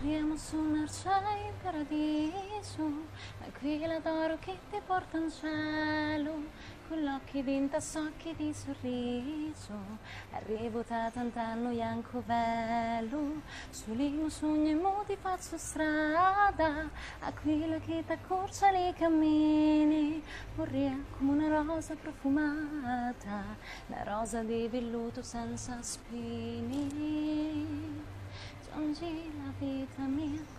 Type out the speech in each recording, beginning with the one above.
Corriamo su un'arcia in paradiso, l'aquila d'oro che ti porta in cielo, con gli occhi vinta socchi di sorriso, arrivo da tant'anno bianco velo, sulimo sogno e mo ti faccio strada, aquila che ti accorcia nei cammini, vorria come una rosa profumata, la rosa di velluto senza spini.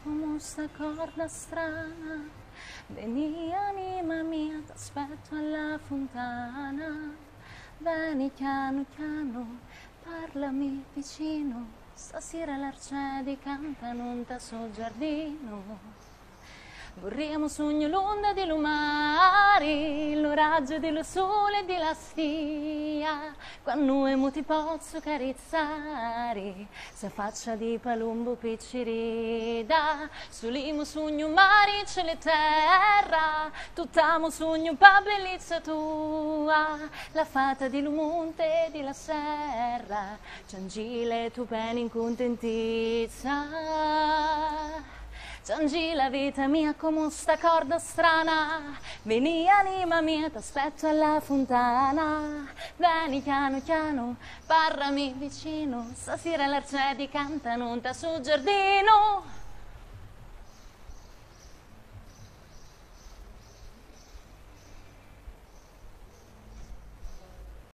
Come sta corda strana, Veni anima mia, t'aspetto alla fontana, vieni piano piano, parlami vicino, stasera l'arcedi cantano un tasso giardino. Vorremmo sogno l'onda di lumari, l'oraggio dello sole e della stia, quando emo ti posso carezzare, se faccia di palumbo piccerida, sulimo sogno mare, cielo e terra, tutt'amo sogno pa bellezza tua, la fata di lumonte e di la serra, ciangile tu bene in contentizza. Giangi la vita mia come sta corda strana, vieni anima mia, t'aspetto alla fontana, vieni piano piano, parlami vicino, stasera l'arcedi cantano un su giardino.